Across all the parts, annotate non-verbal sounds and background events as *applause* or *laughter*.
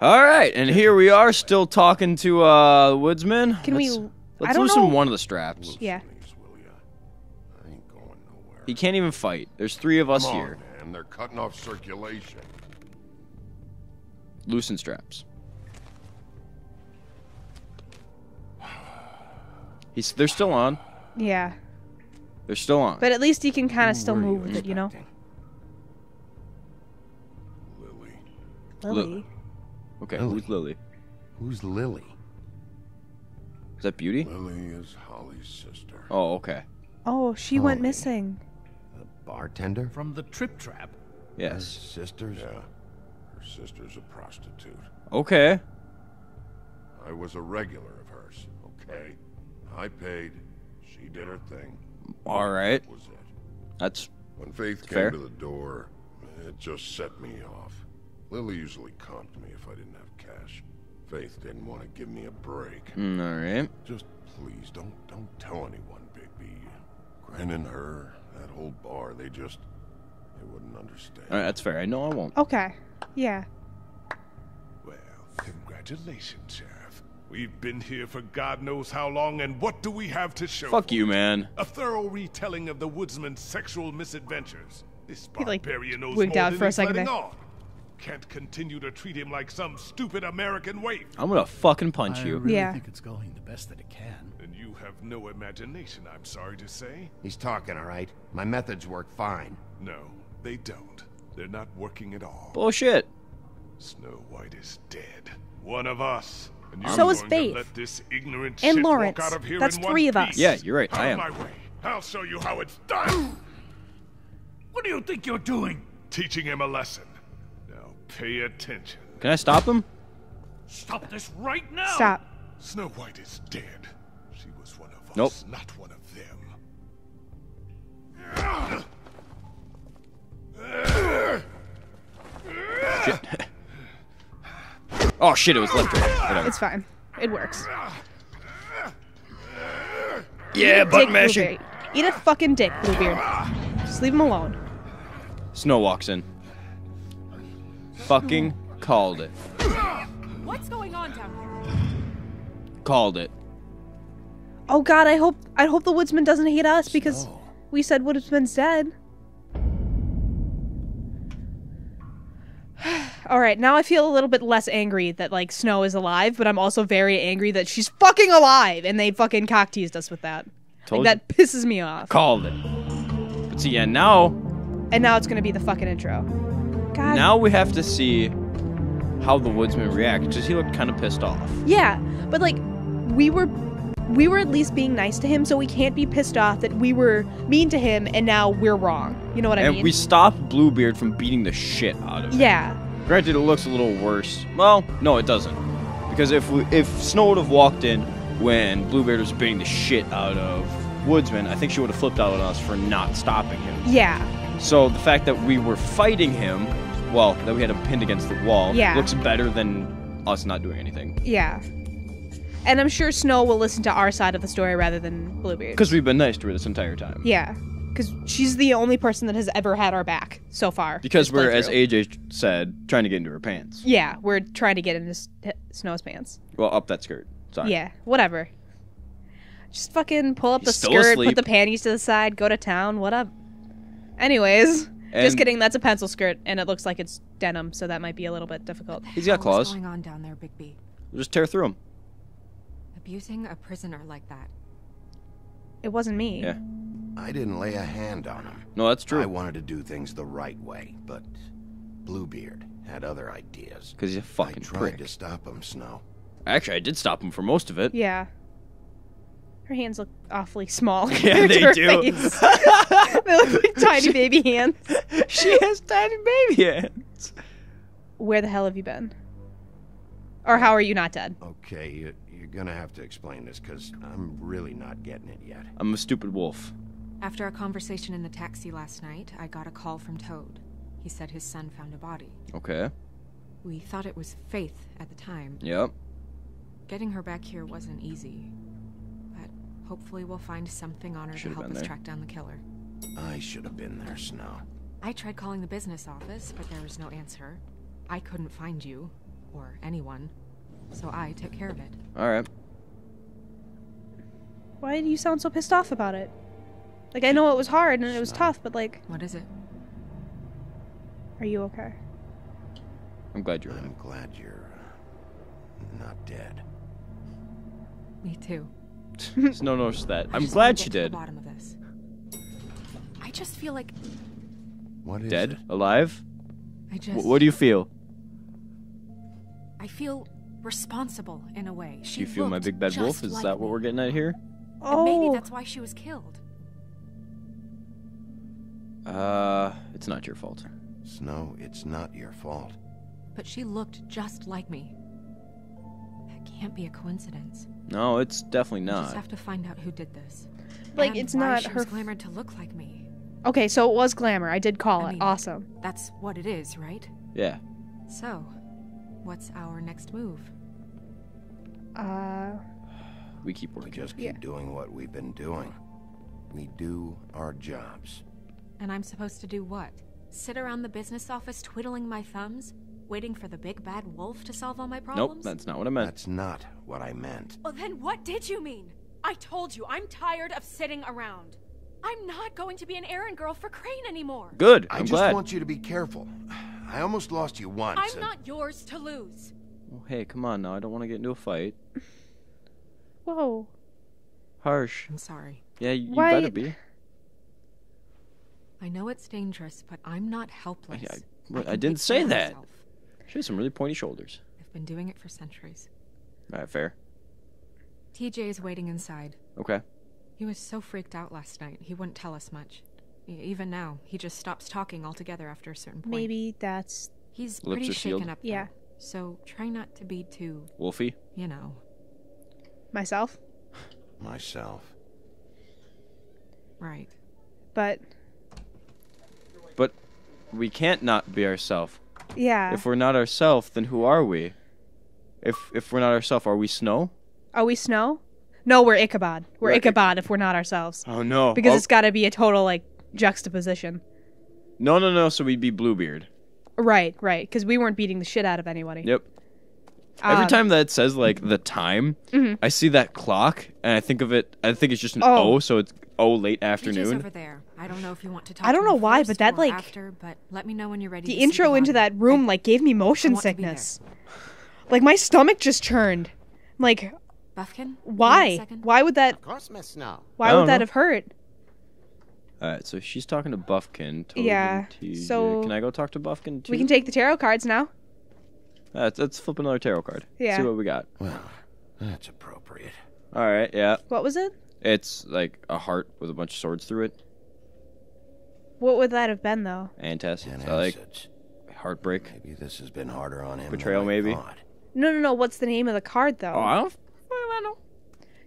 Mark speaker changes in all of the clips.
Speaker 1: All right, and here we are, still talking to uh Woodsman.
Speaker 2: Can we-
Speaker 1: Let's,
Speaker 2: I
Speaker 1: let's
Speaker 2: don't
Speaker 1: loosen
Speaker 2: know-
Speaker 1: one of the straps.
Speaker 2: Yeah.
Speaker 3: Please, will ya? I ain't going nowhere.
Speaker 1: He can't even fight. There's three of us
Speaker 3: Come
Speaker 1: here.
Speaker 3: on, man. They're cutting off circulation.
Speaker 1: Loosen straps. He's they're still on.
Speaker 2: Yeah.
Speaker 1: They're still on.
Speaker 2: But at least he can kind of still move with it, you know?
Speaker 3: Lily.
Speaker 1: okay,
Speaker 3: Lily.
Speaker 1: who's Lily?
Speaker 3: Who's Lily?
Speaker 1: Is that Beauty?
Speaker 3: Lily is Holly's sister.
Speaker 1: Oh, okay.
Speaker 2: Oh, she went
Speaker 3: Holly.
Speaker 2: missing.
Speaker 3: The bartender?
Speaker 4: From the trip trap.
Speaker 3: Her
Speaker 1: Yes.
Speaker 3: sisters? Yeah. Her sister's a prostitute.
Speaker 1: Okay.
Speaker 3: I was a regular of hers, okay? I paid. She did her thing.
Speaker 1: All right.
Speaker 3: That was it.
Speaker 1: That's
Speaker 3: When Faith came
Speaker 1: Fair.
Speaker 3: to the door, it just set me off. Lily usually comped me if I didn't have cash. Faith didn't want to give me a break.
Speaker 1: mm, all right.
Speaker 3: Just please don't don't tell anyone, Bigby. Gren and her, that whole bar, they just they wouldn't understand.
Speaker 1: All right, that's fair. I know I won't.
Speaker 2: Okay. Yeah.
Speaker 5: Well, congratulations, Sheriff. We've been here for God knows how long, and what do we have to show?
Speaker 1: Fuck
Speaker 5: for
Speaker 1: you,
Speaker 5: it?
Speaker 1: man.
Speaker 5: A thorough retelling of the woodsman's sexual misadventures. This
Speaker 2: He, like,
Speaker 5: barbarian knows
Speaker 2: wigged
Speaker 5: more
Speaker 2: out
Speaker 5: than
Speaker 2: for a
Speaker 5: he's
Speaker 2: second
Speaker 5: letting
Speaker 2: there.
Speaker 5: on. Can't continue to treat him like some stupid American waif.
Speaker 1: I'm gonna fucking punch
Speaker 4: I
Speaker 1: you.
Speaker 4: really
Speaker 2: Yeah.
Speaker 4: think it's going the best that it can.
Speaker 5: And you have no imagination, I'm sorry to say.
Speaker 6: He's talking, all right? My methods work fine.
Speaker 5: No, they don't. They're not working at all.
Speaker 1: Bullshit.
Speaker 5: Snow White is dead. One of us. And you're
Speaker 2: So is Faith.
Speaker 5: To let this ignorant
Speaker 2: And
Speaker 5: shit
Speaker 2: Lawrence.
Speaker 5: Walk out of here
Speaker 2: That's
Speaker 5: in
Speaker 2: three of us.
Speaker 5: piece.
Speaker 1: Yeah, you're right. I am.
Speaker 5: my way. I'll show you how it's done. *clears throat*
Speaker 4: What do you think you're doing?
Speaker 5: Teaching him a lesson. Now pay attention.
Speaker 1: Can I stop him?
Speaker 4: Stop this right now!
Speaker 2: Stop.
Speaker 5: Snow White is dead. She was one of
Speaker 1: Nope.
Speaker 5: us, not one of them.
Speaker 1: Shit. *laughs* oh shit! It was left right. Whatever.
Speaker 2: It's fine. It works.
Speaker 1: Yeah, butt
Speaker 2: Dick
Speaker 1: mashing.
Speaker 2: Bluebeard. Eat a fucking dick, Bluebeard. Just leave him alone.
Speaker 1: Snow walks in. Fucking called it.
Speaker 7: What's going on down here?
Speaker 1: Called it.
Speaker 2: Oh god, I hope I hope the woodsman doesn't hate us because we said woodsman's dead. *sighs* All right, now I feel a little bit less angry that like Snow is alive, but I'm also very angry that she's fucking alive and they fucking cock teased us with that.
Speaker 1: Told
Speaker 2: like that pisses me off.
Speaker 1: Called it. But see, yeah, now
Speaker 2: And now it's gonna be the fucking intro. God.
Speaker 1: now we have to see how the woodsman reacts because he looked kind of pissed off.
Speaker 2: Yeah, but like we were we were at least being nice to him, so we can't be pissed off that we were mean to him and now we're wrong. You know what I mean?
Speaker 1: and we stopped Bluebeard from beating the shit out of him.
Speaker 2: yeah.
Speaker 1: Granted, it looks a little worse. Well, no, it doesn't. Because if we, if Snow would have walked in when Bluebeard was beating the shit out of Woodsman, I think she would have flipped out on us for not stopping him.
Speaker 2: Yeah.
Speaker 1: So the fact that we were fighting him, well, that we had him pinned against the wall,
Speaker 2: Yeah.
Speaker 1: looks better than us not doing anything.
Speaker 2: Yeah. And I'm sure Snow will listen to our side of the story rather than Bluebeard.
Speaker 1: Because we've been nice to her this entire time.
Speaker 2: Yeah. Because she's the only person that has ever had our back so far.
Speaker 1: Because we're, as. AJ said, trying to get into her pants.
Speaker 2: Yeah, we're trying to get into S- Snow's pants.
Speaker 1: Well, up that skirt. Sorry.
Speaker 2: Yeah, whatever. Just fucking pull up
Speaker 1: He's
Speaker 2: the
Speaker 1: still
Speaker 2: skirt,
Speaker 1: asleep.
Speaker 2: put the panties to the side, go to town. What up? Anyways,
Speaker 1: And-
Speaker 2: just kidding. That's a pencil skirt, and it looks like it's denim, so that might be a little bit difficult.
Speaker 1: He's got claws.
Speaker 7: What's
Speaker 1: claws.
Speaker 7: going on down there, Bigby?
Speaker 1: We'll just tear through him.
Speaker 7: Abusing a prisoner like that.
Speaker 2: It wasn't me.
Speaker 1: Yeah.
Speaker 6: I didn't lay a hand on him.
Speaker 1: No, that's true.
Speaker 6: I wanted to do things the right way, but Bluebeard had other ideas.
Speaker 1: Because he's a
Speaker 6: I
Speaker 1: fucking I
Speaker 6: tried
Speaker 1: prick.
Speaker 6: to stop him, Snow.
Speaker 1: Actually, I did stop him for most of it.
Speaker 2: Yeah. Her hands look awfully small. *laughs*
Speaker 1: Yeah,
Speaker 2: compared
Speaker 1: they
Speaker 2: to her
Speaker 1: do. *laughs*
Speaker 2: face. they look like tiny baby hands. *laughs*
Speaker 1: she has tiny baby hands.
Speaker 2: Where the hell have you been? Or how are you not dead?
Speaker 6: Okay, you, you're gonna have to explain this, because I'm really not getting it yet.
Speaker 1: I'm a stupid wolf.
Speaker 7: After our conversation in the taxi last night, I got a call from Toad. He said his son found a body.
Speaker 1: Okay.
Speaker 7: We thought it was Faith at the time.
Speaker 1: Yep.
Speaker 7: Getting her back here wasn't easy. But hopefully we'll find something on her
Speaker 1: Should've
Speaker 7: to help us
Speaker 1: there.
Speaker 7: track down the killer.
Speaker 6: I should have been there, Snow.
Speaker 7: I tried calling the business office, but there was no answer. I couldn't find you, or anyone, so I took care of it.
Speaker 1: All right.
Speaker 2: Why do you sound so pissed off about it? Like I know it was hard and it was tough, but like,
Speaker 7: What is it?
Speaker 2: are you okay?
Speaker 1: I'm glad you're.
Speaker 6: I'm glad you're uh, not dead.
Speaker 7: Me too.
Speaker 1: There's no notice that.
Speaker 7: I
Speaker 1: I'm glad
Speaker 7: wanna
Speaker 1: she
Speaker 7: get the
Speaker 1: did.
Speaker 7: bottom of this. I just feel like
Speaker 6: What is
Speaker 1: Dead?
Speaker 6: it?
Speaker 1: Alive?
Speaker 7: I just.
Speaker 1: W- what do you feel?
Speaker 7: I feel responsible in a way. She
Speaker 1: Do you feel my big bad wolf? Is
Speaker 7: like
Speaker 1: that what we're getting at here?
Speaker 7: And maybe
Speaker 2: Oh,
Speaker 7: that's why she was killed.
Speaker 1: Uh, it's not your fault.
Speaker 6: Snow, it's not your fault.
Speaker 7: But she looked just like me. That can't be a coincidence.
Speaker 1: No, it's definitely not.
Speaker 7: We just have to find out who did this.
Speaker 2: Like,
Speaker 7: And
Speaker 2: it's
Speaker 7: why
Speaker 2: not
Speaker 7: she
Speaker 2: her
Speaker 7: was
Speaker 2: f-
Speaker 7: glamored to look like me.
Speaker 2: Okay. So it was glamour. I did call
Speaker 7: I
Speaker 2: it.
Speaker 7: mean-
Speaker 2: awesome.
Speaker 7: That's what it is, right?
Speaker 1: Yeah.
Speaker 7: So, what's our next move?
Speaker 2: Uh,
Speaker 1: We keep working.
Speaker 6: We
Speaker 1: working.
Speaker 6: just keep
Speaker 2: Yeah.
Speaker 6: doing what we've been doing. We do our jobs.
Speaker 7: And I'm supposed to do what? Sit around the business office twiddling my thumbs, waiting for the big bad wolf to solve all my problems?
Speaker 1: Nope,
Speaker 7: problems?
Speaker 1: that's not what I meant.
Speaker 6: That's not what I meant.
Speaker 8: Well, then what did you mean? I told you, I'm tired of sitting around. I'm not going to be an errand girl for Crane anymore.
Speaker 1: Good.
Speaker 6: I'm
Speaker 1: I'm
Speaker 6: just
Speaker 1: glad.
Speaker 6: want you to be careful. I almost lost you once.
Speaker 8: I'm
Speaker 6: and-
Speaker 8: not yours to lose.
Speaker 1: Oh, hey, come on now. I don't want to get into a fight. *laughs*
Speaker 2: whoa.
Speaker 1: Harsh.
Speaker 7: I'm sorry.
Speaker 1: Yeah, you, you better be.
Speaker 7: I know it's dangerous, but I'm not helpless.
Speaker 1: I- what-
Speaker 7: can
Speaker 1: I didn't say that.
Speaker 7: myself.
Speaker 1: She has some really pointy shoulders.
Speaker 7: I've been doing it for centuries.
Speaker 1: All right, fair.
Speaker 7: TJ is waiting inside.
Speaker 1: Okay.
Speaker 7: He was so freaked out last night, he wouldn't tell us much. Even now, he just stops talking altogether after a certain point.
Speaker 2: Maybe that's
Speaker 7: He's
Speaker 1: Lips
Speaker 7: pretty
Speaker 1: are sealed?
Speaker 7: shaken up. though,
Speaker 2: Yeah.
Speaker 7: So try not to be too,
Speaker 1: Wolfie.
Speaker 7: you know.
Speaker 2: myself.
Speaker 6: Myself.
Speaker 7: Right.
Speaker 2: But
Speaker 1: But we can't not be ourselves.
Speaker 2: yeah.
Speaker 1: If we're not ourselves, then who are we? If if we're not ourselves, are we snow?
Speaker 2: Are we snow? No, we're Ichabod. We're
Speaker 1: We're
Speaker 2: Ichabod if we're not ourselves.
Speaker 1: Oh no.
Speaker 2: Because
Speaker 1: Oh,
Speaker 2: it's got to be a total like juxtaposition.
Speaker 1: no, no, no. So we'd be Bluebeard.
Speaker 2: Right, right. Because we weren't beating the shit out of anybody.
Speaker 1: Yep. Every
Speaker 2: Um,
Speaker 1: time that says like the time,
Speaker 2: Mhm.
Speaker 1: I see that clock and I think of it. I think it's just an
Speaker 2: Oh.
Speaker 1: O, so it's O late
Speaker 7: TJ's
Speaker 1: afternoon.
Speaker 7: over there. I don't know if you want to talk
Speaker 2: I don't
Speaker 7: to
Speaker 2: know
Speaker 7: him
Speaker 2: why,
Speaker 7: first
Speaker 2: but that,
Speaker 7: or
Speaker 2: like-
Speaker 7: after, but let me know when you're ready.
Speaker 2: The
Speaker 7: to see
Speaker 2: intro into
Speaker 7: body.
Speaker 2: that room like gave me motion
Speaker 7: want to be there.
Speaker 2: sickness. Like my stomach just churned. Like
Speaker 7: Buffkin. you need a
Speaker 2: why? Why would that?
Speaker 6: Of course, Miss Snow.
Speaker 2: Why would
Speaker 1: don't
Speaker 2: that
Speaker 1: know.
Speaker 2: have hurt?
Speaker 1: All right, so she's talking to Buffkin. Toad
Speaker 2: Yeah,
Speaker 1: and
Speaker 2: so-
Speaker 1: can I go talk to Buffkin too?
Speaker 2: We can take the tarot cards now.
Speaker 1: Uh, let's, let's flip another tarot card.
Speaker 2: Yeah.
Speaker 1: See what we got.
Speaker 6: Well, that's appropriate.
Speaker 1: All right, yeah.
Speaker 2: What was it?
Speaker 1: It's like a heart with a bunch of swords through it.
Speaker 2: What would that have been though?
Speaker 1: Antacids.
Speaker 6: And
Speaker 1: I like
Speaker 6: acids.
Speaker 1: heartbeat.
Speaker 6: Maybe this has been harder on him.
Speaker 1: Betrayal,
Speaker 6: than
Speaker 1: maybe?
Speaker 6: thought.
Speaker 2: No, no, no. What's the name of the card though?
Speaker 1: Oh, I don't. I don't know.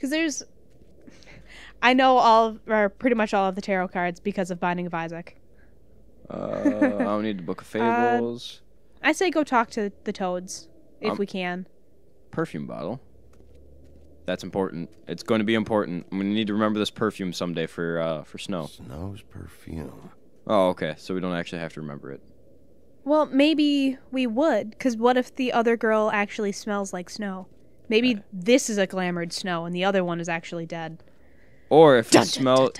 Speaker 2: Because there's. I know all, of, or pretty much all of the tarot cards because of Binding of Isaac.
Speaker 1: Uh, I don't need the Book of *laughs* Fables.
Speaker 2: I say go talk to the toads if
Speaker 1: Um,
Speaker 2: we can.
Speaker 1: perfume bottle. That's important. It's going to be important. I'm going to need to remember this perfume someday for uh, for snow.
Speaker 6: Snow's perfume.
Speaker 1: Oh, okay. So we don't actually have to remember it.
Speaker 2: Well, maybe we would. Because what if the other girl actually smells like snow? Maybe this is a glamoured snow and the other one is actually dead.
Speaker 1: Or if
Speaker 2: Dun,
Speaker 1: it smell,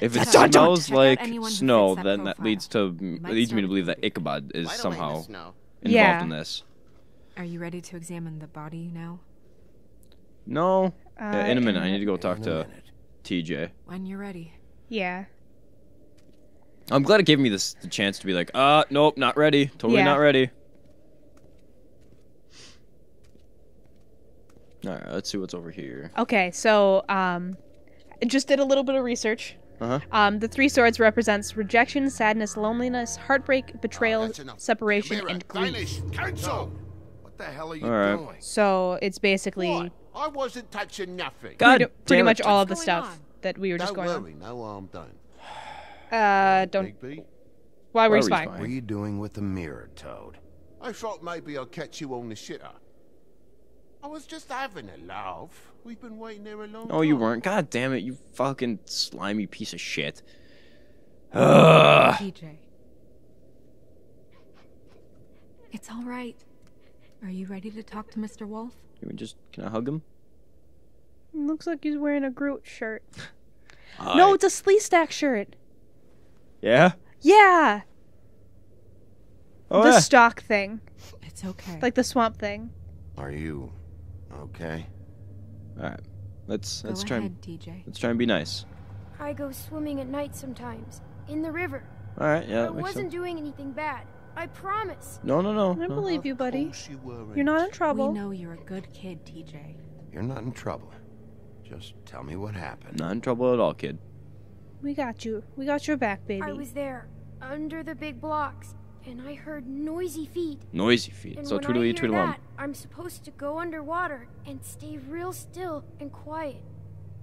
Speaker 1: if it
Speaker 2: dun, dun.
Speaker 1: smells like snow,
Speaker 7: that
Speaker 1: then that leads to leads me to believe that Ichabod is somehow involved
Speaker 2: Yeah.
Speaker 1: in this.
Speaker 7: Are you ready to examine the body now?
Speaker 1: No.
Speaker 2: Uh,
Speaker 1: Yeah, in a minute, I need to go talk to. TJ.
Speaker 7: When you're ready.
Speaker 2: Yeah.
Speaker 1: I'm glad it gave me this the chance to be like, uh, nope, not ready. Totally
Speaker 2: Yeah.
Speaker 1: not ready. All right, let's see what's over here.
Speaker 2: Okay, so um, I just did a little bit of research.
Speaker 1: Uh-huh.
Speaker 2: Um, the three swords represents rejection, sadness, loneliness, heartbreak, betrayal,
Speaker 3: That's enough.
Speaker 2: separation,
Speaker 3: Mira,
Speaker 2: and grief.
Speaker 3: Danish, cancel! What the hell are you
Speaker 1: All right.
Speaker 3: doing?
Speaker 2: So it's basically
Speaker 3: What? I wasn't touching nothing.
Speaker 1: God
Speaker 2: pretty, pretty much all of the stuff
Speaker 7: on?
Speaker 2: that we were just
Speaker 3: Don't
Speaker 2: going
Speaker 3: worry, no harm done.
Speaker 2: Uh, don't.
Speaker 3: Big B.
Speaker 2: Why were you spying?
Speaker 6: What are you doing with the mirror, Toad?
Speaker 3: I thought maybe I'd catch you on the shitter. I was just having a laugh. We've been waiting there a long
Speaker 1: No, you weren't. God damn it, you fucking slimy piece of shit. Ugh.
Speaker 7: TJ. It's all right. Are you ready to talk to Mr. Wolf?
Speaker 1: Can we just can I hug him?
Speaker 2: Looks like he's wearing a Groot shirt.
Speaker 1: Hi. *laughs*
Speaker 2: No, it's a Sleestak shirt.
Speaker 1: Yeah.
Speaker 2: Yeah,
Speaker 1: Oh
Speaker 2: the
Speaker 1: yeah.
Speaker 2: stock thing,
Speaker 7: It's okay.
Speaker 2: like the swamp thing.
Speaker 6: Are you okay?
Speaker 1: All right. Let's let's try
Speaker 7: ahead,
Speaker 1: and
Speaker 7: TJ.
Speaker 1: let's try and be nice.
Speaker 9: I go swimming at night sometimes. In the river.
Speaker 1: All right. Yeah.
Speaker 9: I
Speaker 1: makes
Speaker 9: wasn't
Speaker 1: sense.
Speaker 9: doing anything bad. I promise.
Speaker 1: No, no, no.
Speaker 2: I
Speaker 1: no.
Speaker 2: believe you, buddy.
Speaker 6: You
Speaker 2: you're not in trouble.
Speaker 7: We know you're a good kid, TJ.
Speaker 6: You're not in trouble. Just tell me what happened.
Speaker 1: Not in trouble at all, kid.
Speaker 2: We got you. We got your back, baby.
Speaker 9: I was there, under the big blocks, and I heard noisy feet.
Speaker 1: Noisy feet.
Speaker 9: And
Speaker 1: So
Speaker 9: when I
Speaker 1: tweedly
Speaker 9: hear
Speaker 1: tweedlum.
Speaker 9: that, I'm supposed to go underwater and stay real still and quiet.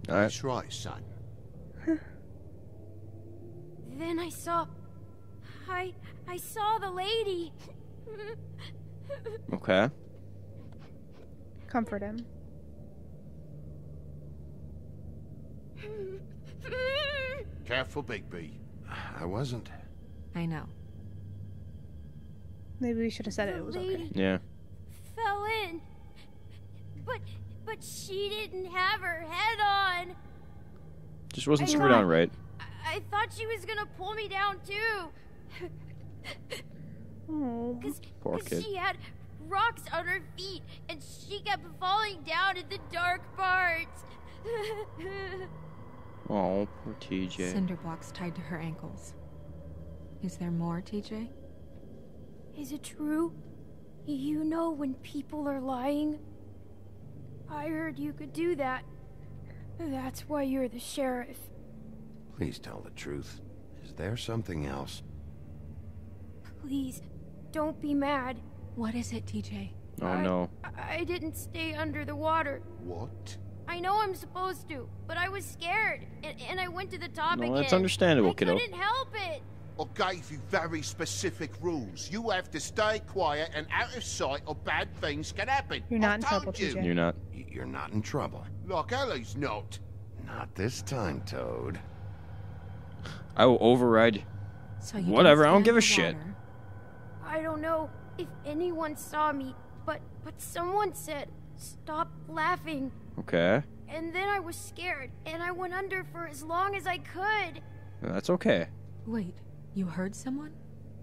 Speaker 1: All right.
Speaker 6: That's right, son. *laughs*
Speaker 9: Then I saw. I. I saw the lady. *laughs*
Speaker 1: Okay.
Speaker 2: Comfort him. *laughs*
Speaker 6: Careful, Bigby. I wasn't.
Speaker 7: I know.
Speaker 2: Maybe we should have said it.
Speaker 9: The
Speaker 2: It was okay.
Speaker 1: Yeah.
Speaker 9: fell in. But. But she didn't have her head on.
Speaker 1: Just wasn't
Speaker 9: I
Speaker 1: screwed
Speaker 9: know.
Speaker 1: on right.
Speaker 9: I, I thought she was gonna pull me down too.
Speaker 2: Oh,
Speaker 9: Cause,
Speaker 1: kid.
Speaker 9: she had rocks on her feet and she kept falling down in the dark parts. *laughs*
Speaker 1: Oh, poor TJ.
Speaker 7: Cinder blocks tied to her ankles. Is there more, TJ?
Speaker 9: Is it true? You know when people are lying? I heard you could do that. That's why you're the sheriff.
Speaker 6: Please tell the truth. Is there something else?
Speaker 9: Please, don't be mad.
Speaker 7: What is it, TJ?
Speaker 1: Oh
Speaker 9: I-
Speaker 1: no.
Speaker 9: I, I didn't stay under the water.
Speaker 6: What?
Speaker 9: I know I'm supposed to, but I was scared, and, and I went to the top
Speaker 1: No,
Speaker 9: again.
Speaker 1: that's understandable,
Speaker 9: I
Speaker 1: kiddo.
Speaker 9: couldn't help it.
Speaker 10: I gave you very specific rules. You have to stay quiet and out of sight or bad things can happen.
Speaker 2: You're not
Speaker 10: I
Speaker 2: in
Speaker 10: told
Speaker 2: trouble,
Speaker 10: you.
Speaker 2: TJ.
Speaker 1: You're not.
Speaker 6: You're not in trouble.
Speaker 10: Like Ellie's not.
Speaker 6: Not this time, Toad.
Speaker 1: I will override.
Speaker 7: So you
Speaker 1: Whatever, I don't give a
Speaker 7: under
Speaker 1: shit.
Speaker 9: I don't know if anyone saw me, but but someone said, "Stop laughing."
Speaker 1: Okay.
Speaker 9: And then I was scared, and I went under for as long as I could.
Speaker 1: That's okay.
Speaker 7: Wait, you heard someone?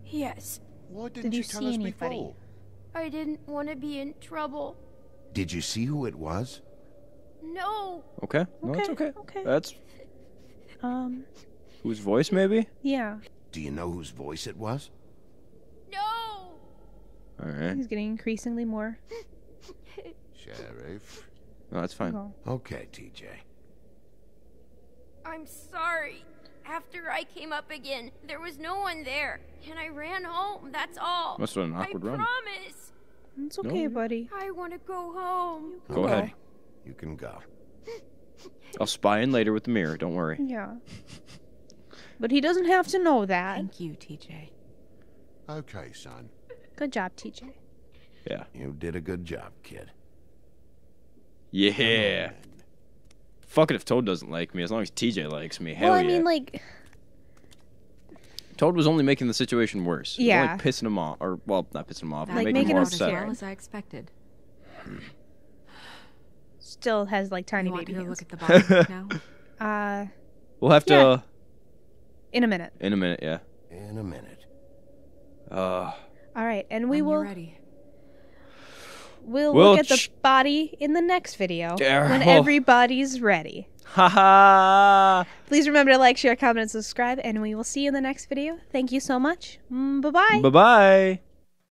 Speaker 9: Yes,
Speaker 10: Why didn't
Speaker 2: Did you
Speaker 10: tell
Speaker 2: see
Speaker 10: us
Speaker 2: anybody?
Speaker 10: before?
Speaker 9: I didn't want to be in trouble.
Speaker 6: Did you see who it was?
Speaker 9: No,
Speaker 1: Okay. No, it's
Speaker 2: Okay,
Speaker 1: okay.
Speaker 2: okay.
Speaker 1: That's
Speaker 2: Um,
Speaker 1: whose voice, maybe?
Speaker 2: yeah.
Speaker 6: Do you know whose voice it was?
Speaker 9: no.
Speaker 1: All right.
Speaker 2: He's getting increasingly more.
Speaker 6: Sheriff.
Speaker 1: No, that's fine.
Speaker 6: Okay, TJ.
Speaker 9: I'm sorry. After I came up again, there was no one there, and I ran home. That's all.
Speaker 1: Must have been an awkward
Speaker 9: I
Speaker 1: run.
Speaker 9: promise.
Speaker 2: It's okay,
Speaker 1: No.
Speaker 2: buddy.
Speaker 9: I want to go home.
Speaker 1: Go
Speaker 6: okay.
Speaker 1: ahead.
Speaker 6: You can go.
Speaker 1: I'll spy in later with the mirror. Don't worry.
Speaker 2: Yeah. *laughs* But he doesn't have to know that.
Speaker 7: Thank you, TJ.
Speaker 10: Okay, son.
Speaker 2: Good job, TJ.
Speaker 1: Yeah.
Speaker 6: You did a good job, kid.
Speaker 1: Yeah. Fuck it if Toad doesn't like me, as long as TJ likes me. Hell
Speaker 2: well, I
Speaker 1: yeah.
Speaker 2: mean, like,
Speaker 1: Toad was only making the situation worse.
Speaker 2: Yeah.
Speaker 1: Only pissing him off. Or, well, not pissing him off,
Speaker 7: That
Speaker 1: but
Speaker 2: Like
Speaker 1: making him
Speaker 2: making
Speaker 1: more
Speaker 2: him
Speaker 7: as
Speaker 1: upset.
Speaker 2: scared.
Speaker 7: well as I expected.
Speaker 2: still has like tiny
Speaker 7: you want
Speaker 2: baby
Speaker 7: to
Speaker 2: hands.
Speaker 7: look at the body now? *laughs*
Speaker 2: Uh,
Speaker 1: We'll have to.
Speaker 2: Yeah.
Speaker 1: Uh,
Speaker 2: in a minute.
Speaker 1: in a minute, yeah.
Speaker 6: In a minute.
Speaker 1: Uh,
Speaker 2: All right, and we
Speaker 7: When you're
Speaker 2: will
Speaker 7: ready.
Speaker 2: We'll,
Speaker 1: We'll
Speaker 2: look at the body in the next video when everybody's ready.
Speaker 1: haha.
Speaker 2: Please remember to like, share, comment, and subscribe, and we will see you in the next video. Thank you so much. Mm, bye bye.
Speaker 1: Bye bye.